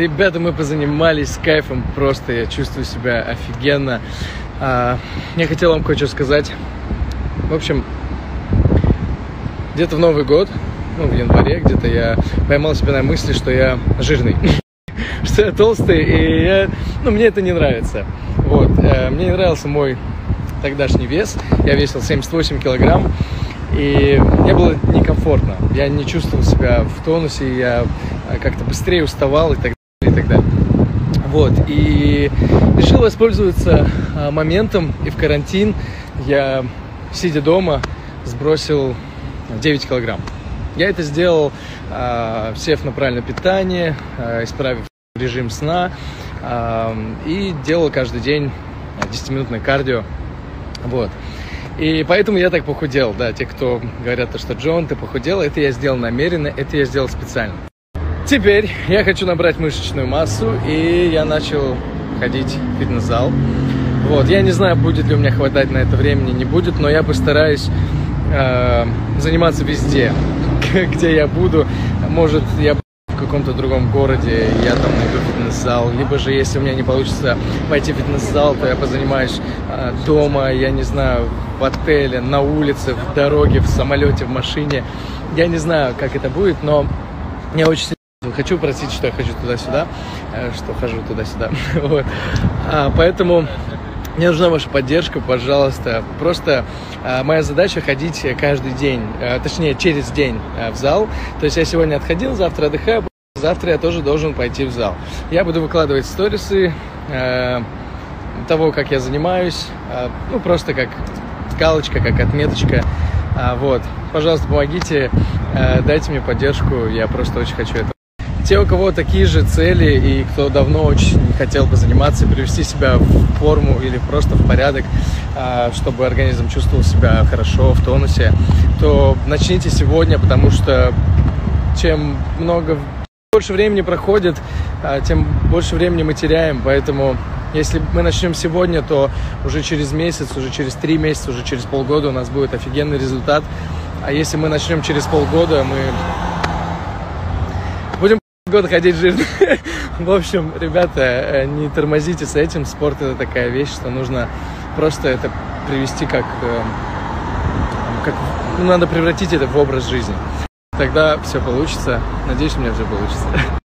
Ребята, мы позанимались с кайфом, просто я чувствую себя офигенно. А, я хотел вам кое-что сказать. В общем, где-то в Новый год, ну, в январе где-то я поймал себя на мысли, что я жирный. что я толстый, и я, ну, мне это не нравится. Вот, э, мне не нравился мой тогдашний вес. Я весил 78 килограмм. И мне было некомфортно. Я не чувствовал себя в тонусе, я э, как-то быстрее уставал и так. Вот, и решил воспользоваться э, моментом, и в карантин я, сидя дома, сбросил 9 килограмм. Я это сделал, э, сев на правильное питание, исправив режим сна, и делал каждый день 10-минутное кардио. Вот. И поэтому я так похудел, да, те, кто говорят, что Джон, ты похудел, это я сделал намеренно, это я сделал специально. Теперь я хочу набрать мышечную массу, и я начал ходить в фитнес-зал. Вот, я не знаю, будет ли у меня хватать на это времени, не будет, но я постараюсь э, заниматься везде, где я буду. Может, я каком-то другом городе, я там найду фитнес-зал, либо же, если у меня не получится пойти в фитнес-зал, то я позанимаюсь э, дома, я не знаю, в отеле, на улице, в дороге, в самолете, в машине. Я не знаю, как это будет, но я очень хочу просить, что я хочу туда-сюда, э, что хожу туда-сюда. вот. а, поэтому мне нужна ваша поддержка, пожалуйста. Просто э, моя задача ходить каждый день, э, точнее через день э, в зал. То есть я сегодня отходил, завтра отдыхаю, Завтра я тоже должен пойти в зал. Я буду выкладывать сторисы э, того, как я занимаюсь, э, ну просто как галочка, как отметочка. А, вот, пожалуйста, помогите, э, дайте мне поддержку, я просто очень хочу это. Те, у кого такие же цели и кто давно очень хотел бы заниматься, привести себя в форму или просто в порядок, э, чтобы организм чувствовал себя хорошо, в тонусе, то начните сегодня, потому что чем много больше времени проходит, а, тем больше времени мы теряем, поэтому если мы начнем сегодня, то уже через месяц, уже через три месяца, уже через полгода у нас будет офигенный результат. А если мы начнем через полгода, мы год ходить жирно. В общем, ребята, э, не тормозите с этим. Спорт это такая вещь, что нужно просто это привести как, э, как ну, надо превратить это в образ жизни тогда все получится. Надеюсь, у меня все получится.